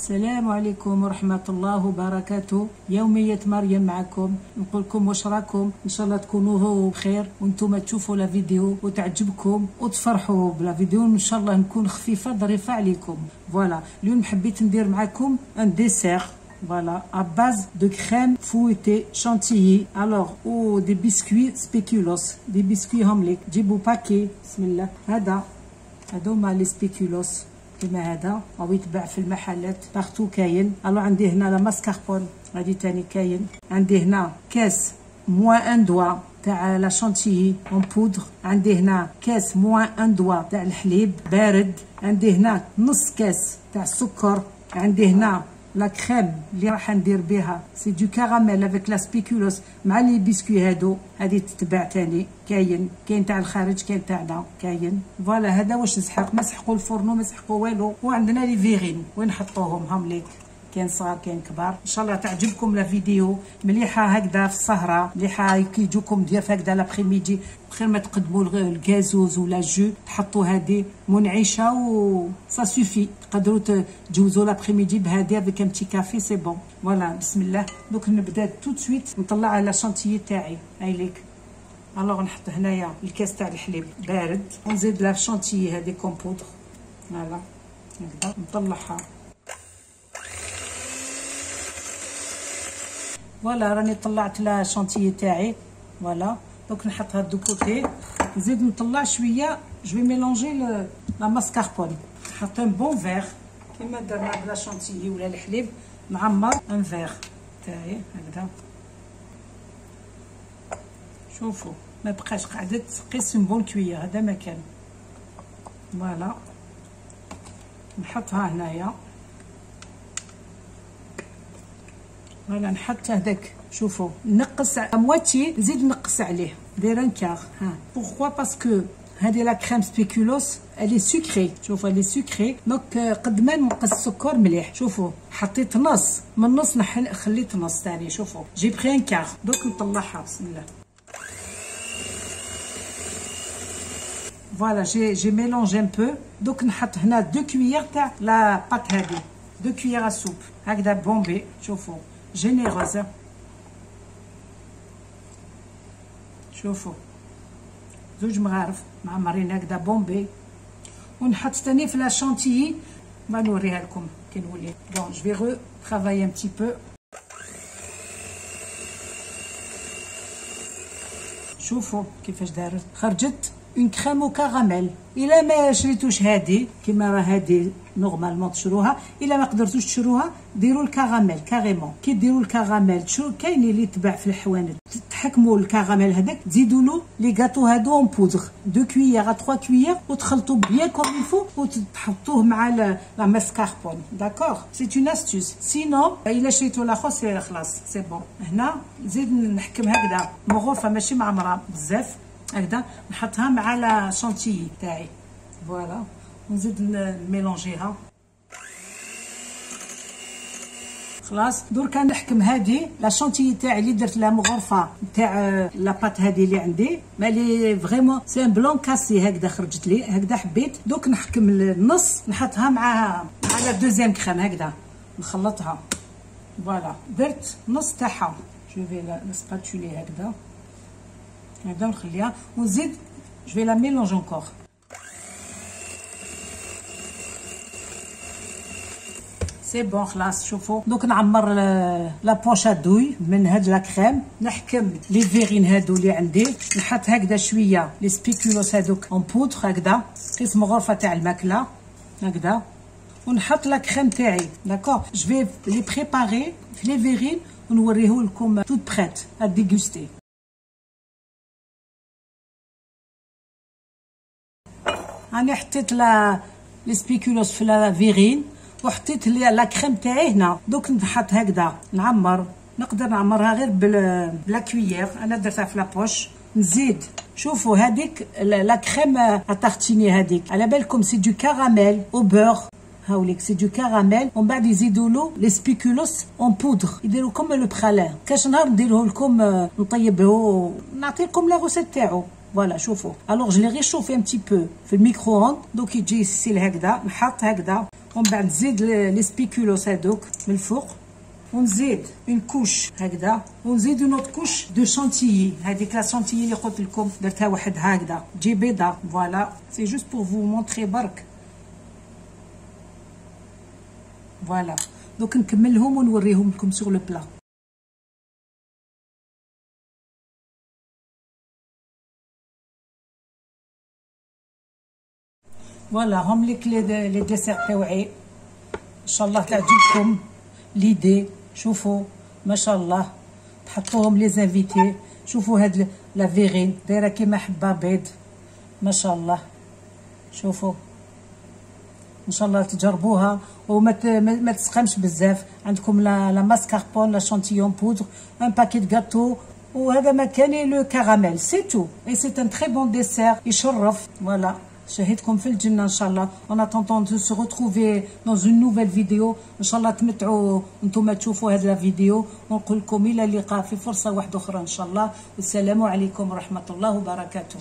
السلام عليكم ورحمة الله وبركاته. يومية مريم معكم. نقول لكم واش راكم. إن شاء الله تكونوا بخير وأنتم تشوفوا la vidéo وتعجبكم وتفرحوا ب la vidéo. إن شاء الله نكون خفيفة ظريفة عليكم. voilà اليوم حبيت ندير معكم un dessert Voilà, à base de crème fouettée chantilly. Alors, ou des biscuits spéculoos. Des biscuits باكي بسم الله. هذا هذا هما les spéculoos كيما هذا هو يتباع في المحلات. partout كاين. Alors عندي هنا la mascarpone هادي تاني كاين. عندي هنا كاس moins un doigt تاع la chantilly en poudre عندي هنا كاس moins un doigt تاع الحليب بارد. عندي هنا نص كاس تاع السكر. عندي هنا la crème اللي راح ندير بها c'est du caramel avec la spéculoos مع les biscuits هادو هادي تتباع تاني كاين كاين تاع الخارج كاين تاعنا كاين voilà هذا واش نسحق ما سحقوا الفرنو ما سحقوا والو وعندنا les verrines وين نحطوهم هم كاين صغار كاين كبار. إن شاء الله تعجبكم la vidéo. مليحة هكذا في السهره مليحة كي يجوكم ضياف هكذا l'après خير ما تقدموا الغازوز ولا jus تحطوا هذه منعشة و ça suffit تقدروا تجوزوا l'après-midi بهذه avec un p'tit café c'est bon voilà بسم الله. دوك نبدأ tout de suite نطلع la chantilly تاعي. هاي ليك alors نحط هنايا الكاس تاع الحليب. بارد. ونزيد la chantilly هذه en poudre voilà نطلعها. voilà راني طلعت la chantilly تاعي voilà donc نحطها de côté نزيد نطلع شوية je vais mélanger la mascarpone نحط un bon verre كيما درنا ب la chantilly ولا الحليب نعمر un verre تاعي هكذا شوفوا ما بقاش قعدت قيس بون كويه هذا مكان voilà نحطها هنايا voilà نحط هذاك شوفوا نقص moitié نزيد نقص عليه. داير un quart ها pourquoi parce que هذه la crème spéculoos elle est sucrée شوفوا elle est sucrée donc قد ما نقص السكر مليح. شوفوا حطيت نص. من نص نحل خليت نص ثاني. شوفوا j'ai pris un quart دوك نطلعها. بسم الله. voilà j'ai j'ai mélangé un peu دوك نحط هنا deux cuillères تاع la pâte هذه. deux cuillères soupe هكذا bombées. شوفوا. généreuse شوفوا. زوج مغارف معمرين هكذا bombées. ونحط ثاني في la chantilly ما نوريها لكم كي نولي. bon je vais travailler un p'tit peu شوفوا كيفاش دارت. خرجت. une crème au caramel الا ما شريتوش هادي كيما راه هادي normalement تشروها الا ما قدرتوش تشروها ديروا الكراميل carrément كي ديروا الكراميل شو كاين اللي يتباع في الحوانت تحكموا الكراميل هذاك تزيدوا له les gâteaux هادو en poudre deux cuillères à 3 cuillères وتخلطوا bien comme il faut وتحطوه مع la mascarpone d'accord c'est une astuce sinon الا شريتو la sauce خلاص c'est bon هنا نزيد نحكم هكذا مغرفه ماشي معمره بزاف هكذا نحطها مع la chantilly تاعي voilà ونزيد نميلونجيها. خلاص. دركا نحكم هذه la chantilly تاعي اللي درت لها مغرفة تاع la pâte هذه اللي عندي. mais vraiment c'est un blanc cassé هكذا خرجت لي. هكذا حبيت. دوك نحكم النص. نحطها مع مع la deuxième crème هكذا. نخلطها. voilà درت نص تاعها. je vais la spatuler هكذا. هكذا نخليها ونزيد je vais la mélanger encore c'est bon خلاص شوفوا. دوك نعمر la poche à douille من هاد la crème نحكم les verrines هادو اللي عندي. نحط هكذا شوية les spéculoos هادوك en poudre هكذا قسم غرفه تاع الماكلة هكذا ونحط la crème تاعي d'accord je vais les préparer في les verrines ونوريه لكم toutes prêtes ا راني حطيت la les spéculoos في la verrine وحطيت la crème تاعي هنا. دوك نحط هكذا نعمر. نقدر نعمرها غير ب la cuillère أنا درتها في la poche نزيد. شوفوا هذيك la crème à tartiner هذيك على بالكم c'est du caramel au beurre هاوليك c'est du caramel ومن بعد يزيدوا له les spéculoos en poudre يديروا comme le pralin كاش نهار نديروه لكم نطيبه نعطي لكم la recette تاعو. voilà شوفوا alors je l'ai réchauffée un p'tit peu في ال micro-onde دوك يجي السيل هكذا نحط هكذا ومن بعد نزيد les spéculoos هذوك من الفوق ونزيد une couche هكذا ونزيد une couche de chantilly هذيك la chantilly اللي قلت لكم درتها واحد هكذا تجي بيضه voilà c'est juste pour vous montrer برك voilà دوك نكملهم ونوريهم لكم sur le plat voilà هم لي كلي les desserts تاوعي. إن شاء الله تعجبكم l'idée. شوفوا ما شاء الله. تحطوهم les invités. شوفوا هاد la verrine دايرة كيما حبة بيض. ما شاء الله. شوفوا. إن شاء الله تجربوها. وما ما تسقمش بزاف. عندكم la la mascarpone la chantilly en poudre un paquet gâteau وهذا ما كان le caramel c'est tout et c'est un très bon dessert يشرف. voilà شهيتكم في الجنة إن شاء الله. en attendant de se retrouver dans une nouvelle vidéo إن شاء الله تمتعوا أنتم تشوفوا هذا الفيديو ونقول لكم إلى اللقاء في فرصة واحدة أخرى إن شاء الله. والسلام عليكم ورحمة الله وبركاته.